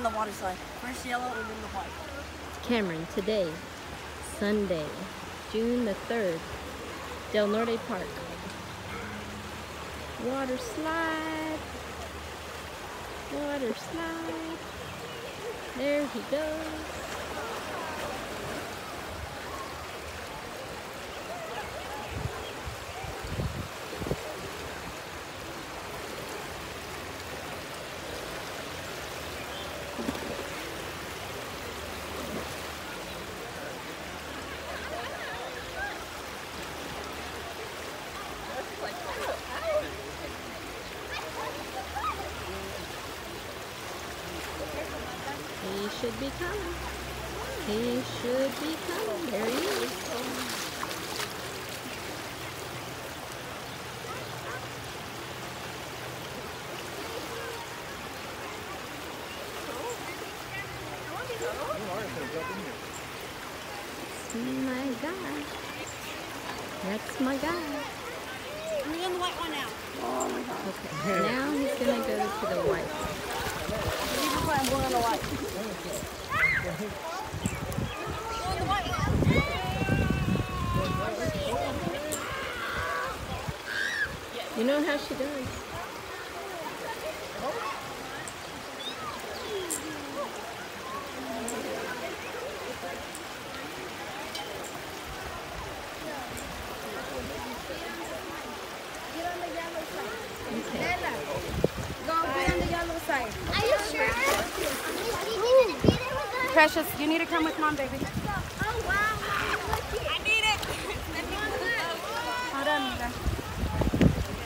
On the water slide. First yellow and then the white. Cameron, today, Sunday, June the 3rd, Del Norte Park. Water slide. Water slide. There he goes. He should be coming. He should be coming. There he is. My guy. That's my guy. Bring on the white one now. Oh my god. Okay, now he's gonna go to the white. Leave You know how she does. Okay. Go put on the yellow side. Are you sure? You need to be there with us? Precious, you need to come with mom, baby. Oh, wow. I need it. Hold on, Mika.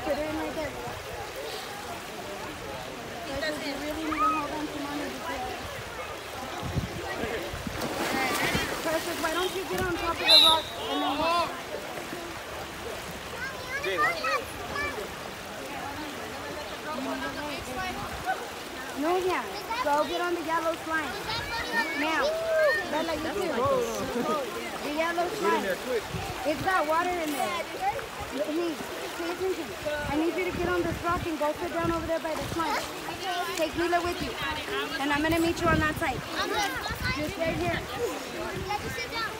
Put her in right there. Precious, you really need to hold on to mommy. Precious, why don't you get on top of the rock and then walk? No, yeah. Go get on the yellow slime. Now. Bella, you too. The yellow slime. It's got water in there. Hey, pay attention. I need you to get on this rock and go sit down over there by the slime. Take Mila with you. And I'm going to meet you on that side. Just right here. Let me sit down.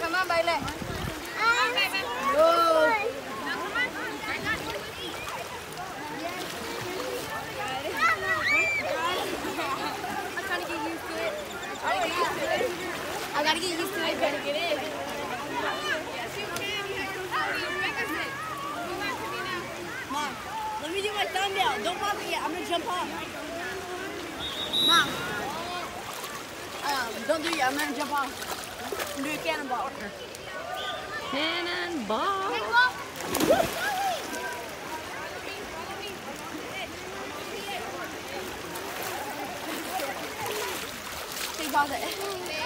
Come on, Baile. Oh. I'm trying to get used to it. I gotta Mom, let me do my thumbnail. Don't bother yet. I'm gonna jump off. Mom. Don't do it. I'm gonna jump off. Do a cannonball. Cannonball. Take pause it.